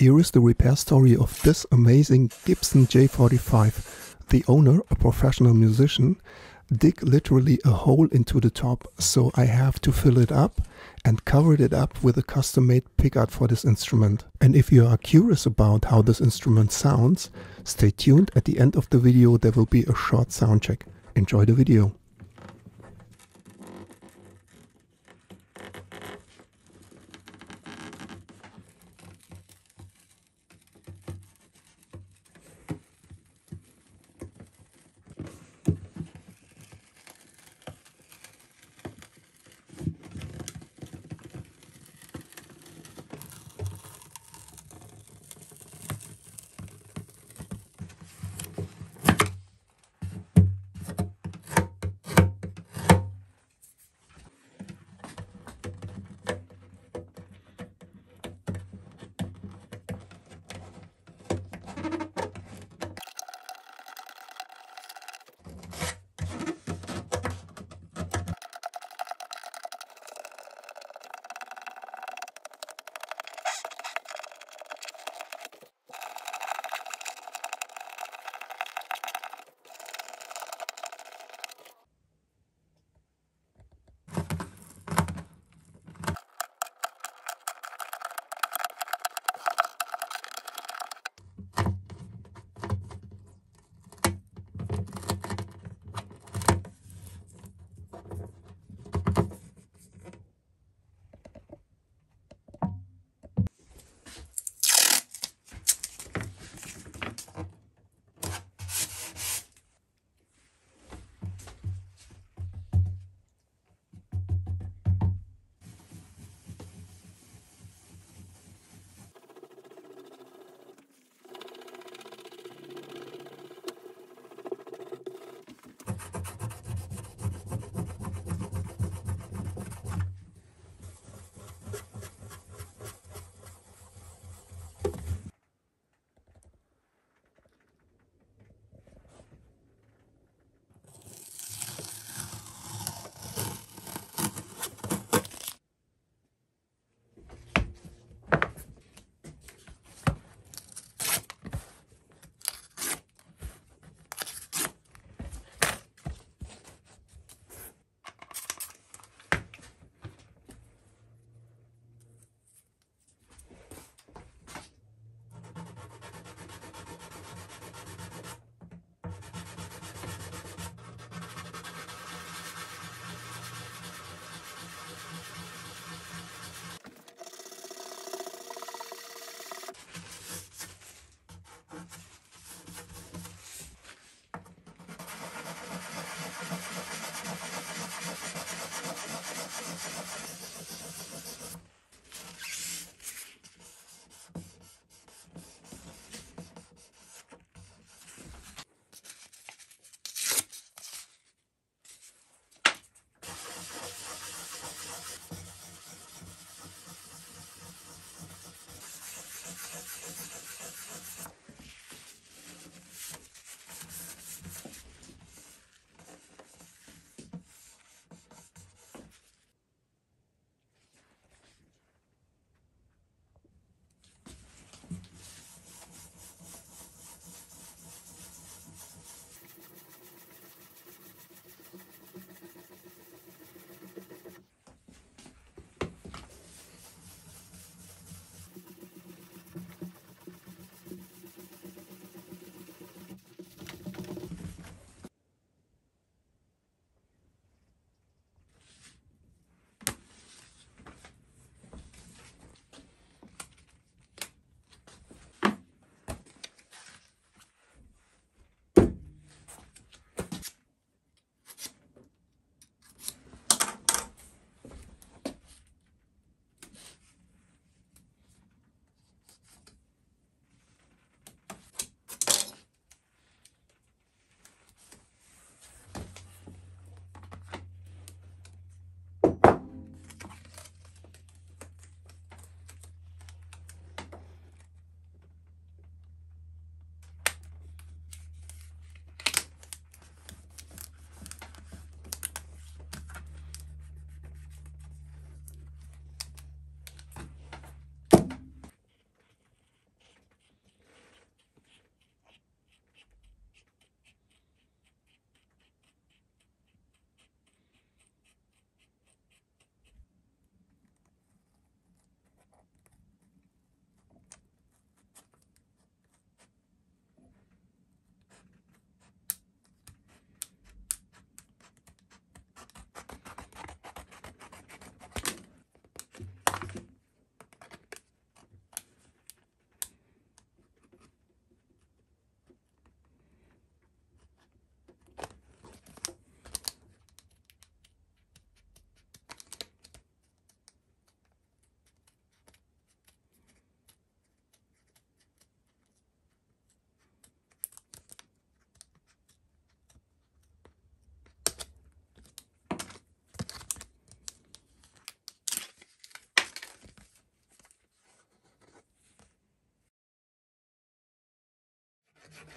Here is the repair story of this amazing Gibson J45. The owner, a professional musician, dig literally a hole into the top so I have to fill it up and covered it up with a custom made pickguard for this instrument. And if you are curious about how this instrument sounds, stay tuned at the end of the video there will be a short sound check. Enjoy the video.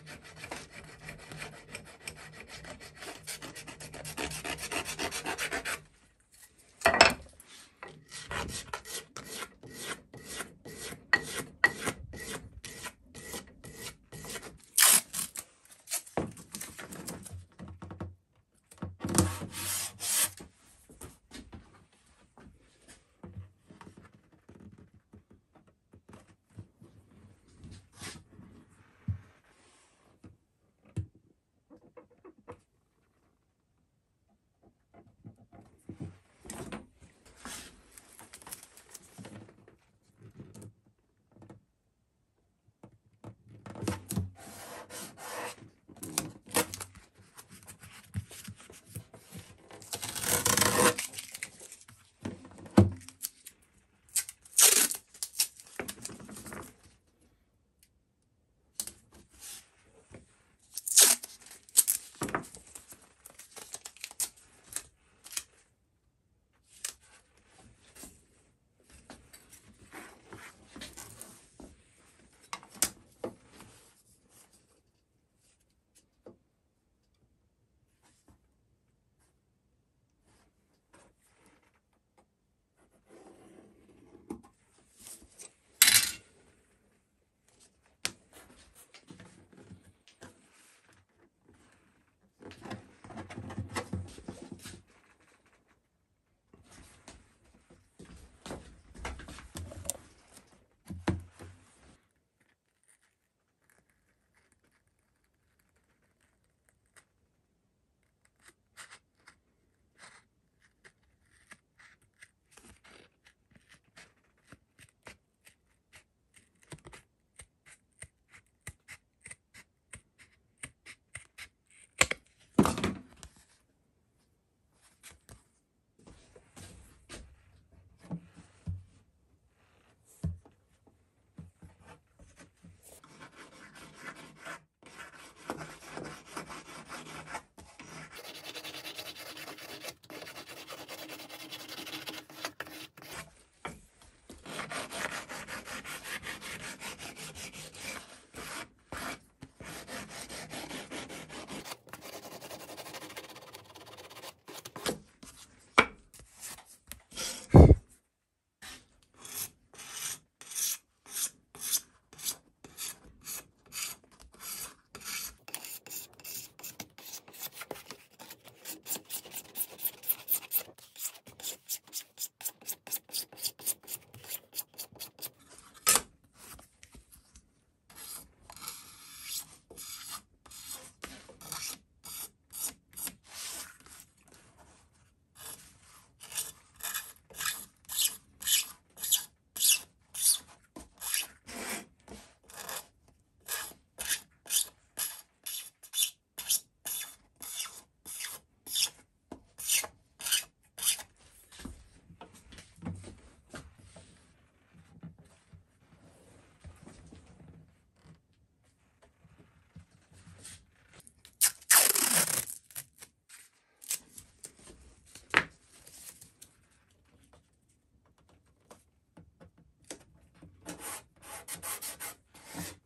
Thank you.